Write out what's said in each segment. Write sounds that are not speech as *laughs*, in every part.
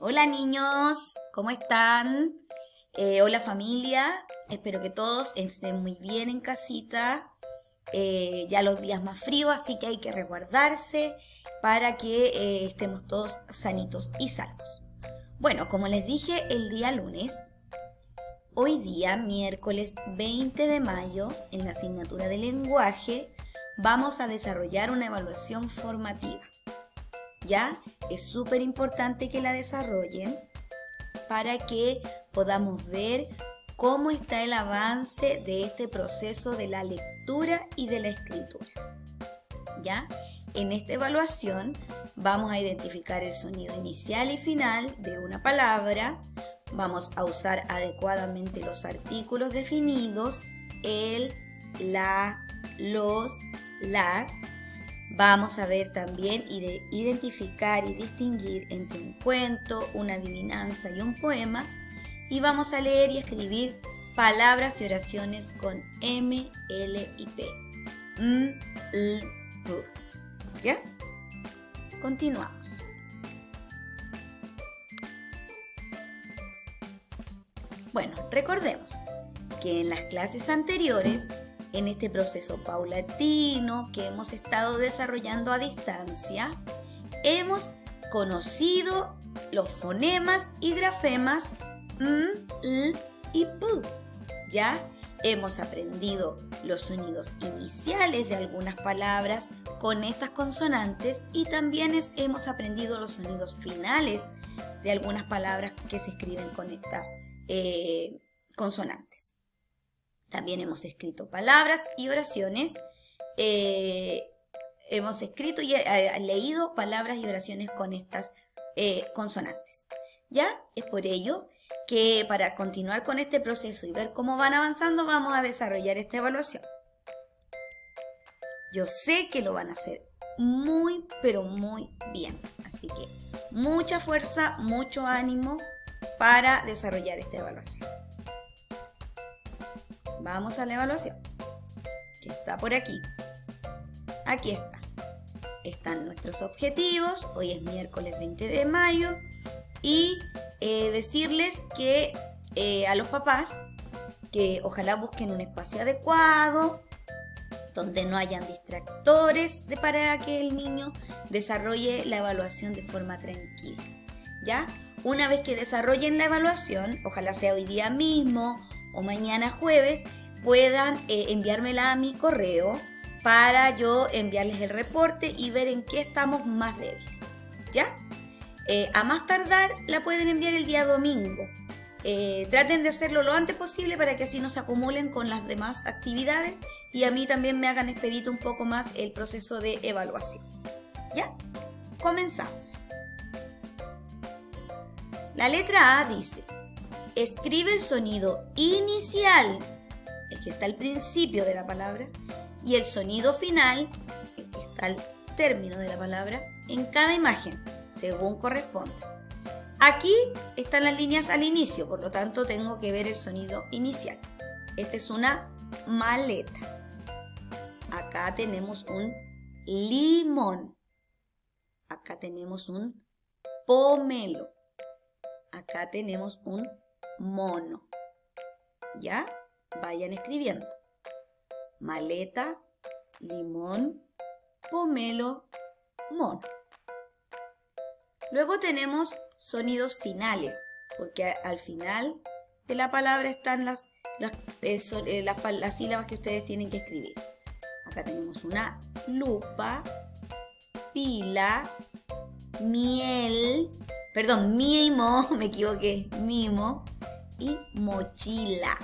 Hola niños, ¿cómo están? Eh, hola familia, espero que todos estén muy bien en casita. Eh, ya los días más fríos, así que hay que resguardarse para que eh, estemos todos sanitos y salvos. Bueno, como les dije el día lunes, hoy día, miércoles 20 de mayo, en la asignatura de lenguaje, vamos a desarrollar una evaluación formativa. ¿Ya? Es súper importante que la desarrollen para que podamos ver cómo está el avance de este proceso de la lectura y de la escritura. ¿Ya? En esta evaluación vamos a identificar el sonido inicial y final de una palabra, vamos a usar adecuadamente los artículos definidos, el, la, los, las. Vamos a ver también y de identificar y distinguir entre un cuento, una adivinanza y un poema. Y vamos a leer y escribir palabras y oraciones con M, L y P. M, L, P. ¿Ya? Continuamos. Bueno, recordemos que en las clases anteriores, en este proceso paulatino que hemos estado desarrollando a distancia, hemos conocido los fonemas y grafemas m, l y p. ¿Ya? Hemos aprendido los sonidos iniciales de algunas palabras con estas consonantes y también hemos aprendido los sonidos finales de algunas palabras que se escriben con estas eh, consonantes. También hemos escrito palabras y oraciones. Eh, hemos escrito y eh, leído palabras y oraciones con estas consonantes. ¿Ya? Es por ello que para continuar con este proceso y ver cómo van avanzando, vamos a desarrollar esta evaluación. Yo sé que lo van a hacer muy, pero muy bien. Así que mucha fuerza, mucho ánimo para desarrollar esta evaluación. Vamos a la evaluación, que está por aquí. Aquí está. Están nuestros objetivos. Hoy es miércoles 20 de mayo. Y eh, decirles que eh, a los papás que ojalá busquen un espacio adecuado, donde no hayan distractores de, para que el niño desarrolle la evaluación de forma tranquila. ¿Ya? Una vez que desarrollen la evaluación, ojalá sea hoy día mismo o mañana jueves, puedan eh, enviármela a mi correo para yo enviarles el reporte y ver en qué estamos más débiles. ¿Ya? Eh, a más tardar la pueden enviar el día domingo. Eh, traten de hacerlo lo antes posible para que así no se acumulen con las demás actividades y a mí también me hagan expedito un poco más el proceso de evaluación. ¿Ya? Comenzamos. La letra A dice, escribe el sonido inicial, el que está al principio de la palabra, y el sonido final, el que está al término de la palabra, en cada imagen según corresponde. Aquí están las líneas al inicio, por lo tanto tengo que ver el sonido inicial. Esta es una maleta. Acá tenemos un limón. Acá tenemos un pomelo. Acá tenemos un mono. ¿Ya? Vayan escribiendo. Maleta, limón, pomelo, mono. Luego tenemos sonidos finales, porque al final de la palabra están las, las, eh, eh, las, sílabas que ustedes tienen que escribir. Acá tenemos una lupa, pila, miel, perdón, mimo, *laughs* me equivoqué, mimo y mochila.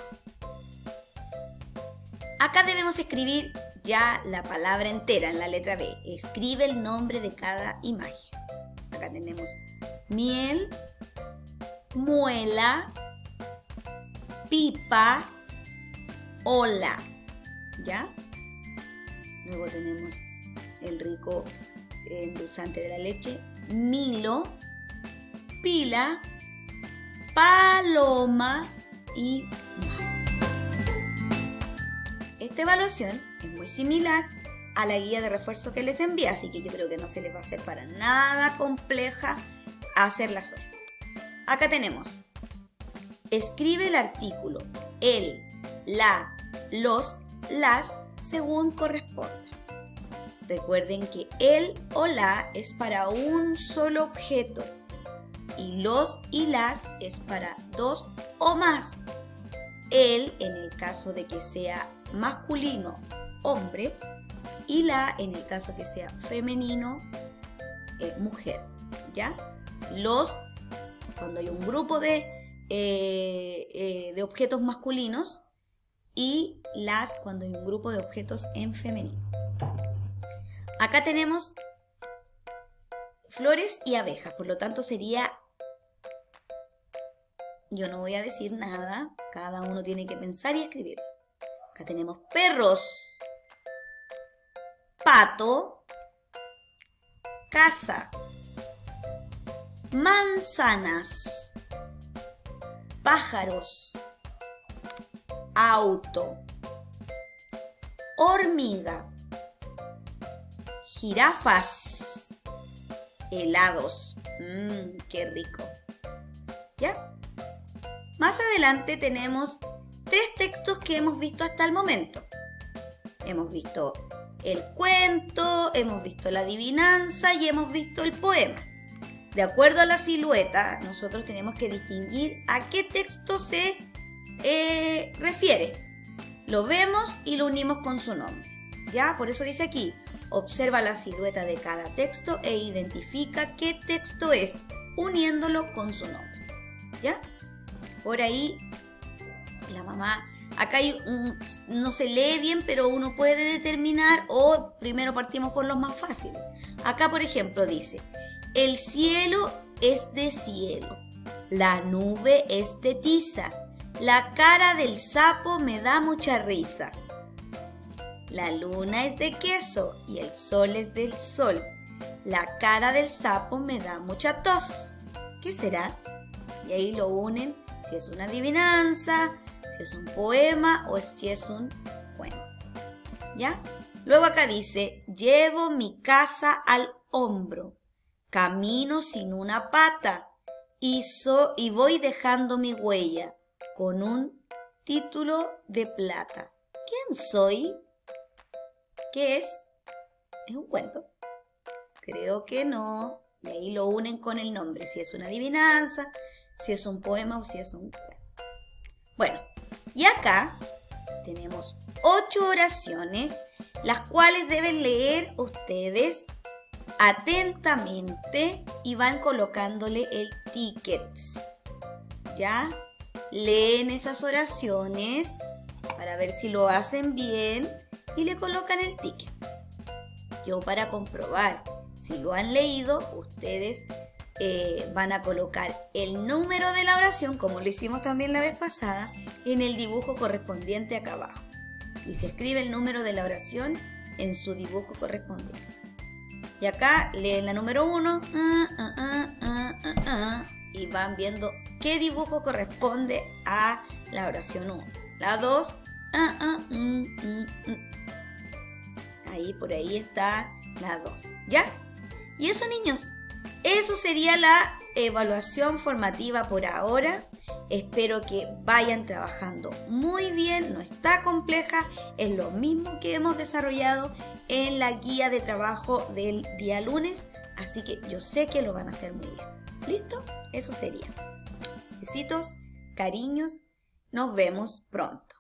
Acá debemos escribir ya la palabra entera en la letra B. Escribe el nombre de cada imagen. Acá tenemos miel, muela, pipa, ola. ¿Ya? Luego tenemos el rico endulzante de la leche, Milo, pila, paloma y mama. Esta evaluación es muy similar a la guía de refuerzo que les envía, así que yo creo que no se les va a hacer para nada compleja hacerla sola. Acá tenemos. Escribe el artículo el, la, los, las según corresponda. Recuerden que el o la es para un solo objeto y los y las es para dos o más. El en el caso de que sea masculino, hombre, y la en el caso que sea femenino, eh, mujer. ¿Ya? Los, cuando hay un grupo de, eh, eh, de objetos masculinos, y las cuando hay un grupo de objetos en femenino. Acá tenemos flores y abejas, por lo tanto sería... Yo no voy a decir nada, cada uno tiene que pensar y escribir. Acá tenemos perros, pato, casa, manzanas, pájaros, auto, hormiga, jirafas, helados. Mmm, qué rico. ¿Ya? Más adelante tenemos tres textos que hemos visto hasta el momento. Hemos visto el cuento, hemos visto la adivinanza y hemos visto el poema. De acuerdo a la silueta, nosotros tenemos que distinguir a qué texto se eh, refiere. Lo vemos y lo unimos con su nombre. ¿Ya? Por eso dice aquí, observa la silueta de cada texto e identifica qué texto es, uniéndolo con su nombre. ¿Ya? Por ahí, la mamá Acá hay no se lee bien, pero uno puede determinar o primero partimos por los más fáciles. Acá, por ejemplo, dice, el cielo es de cielo, la nube es de tiza, la cara del sapo me da mucha risa. La luna es de queso y el sol es del sol. La cara del sapo me da mucha tos. ¿Qué será? Y ahí lo unen si es una adivinanza, si es un poema o si es un cuento. ¿Ya? Luego acá dice, llevo mi casa al hombro, camino sin una pata y, y voy dejando mi huella con un título de plata. ¿Quién soy? ¿Qué es? ¿Es un cuento? Creo que no. Y ahí lo unen con el nombre, si es una adivinanza, si es un poema o si es un cuento. Bueno, y acá tenemos ocho oraciones, las cuales deben leer ustedes atentamente y van colocándole el ticket. ¿Ya? Leen esas oraciones para ver si lo hacen bien y le colocan el ticket. Yo para comprobar si lo han leído, ustedes eh, van a colocar el número de la oración, como lo hicimos también la vez pasada, en el dibujo correspondiente acá abajo. Y se escribe el número de la oración en su dibujo correspondiente. Y acá leen la número 1 ah, ah, ah, y van viendo qué dibujo corresponde a la oración 1. La 2, mm, mm, mm. ahí por ahí está la 2. ¿Ya? Y eso niños, eso sería la evaluación formativa por ahora. Espero que vayan trabajando muy bien, no está compleja, es lo mismo que hemos desarrollado en la guía de trabajo del día lunes, así que yo sé que lo van a hacer muy bien. ¿Listo? Eso sería. Besitos, cariños, nos vemos pronto.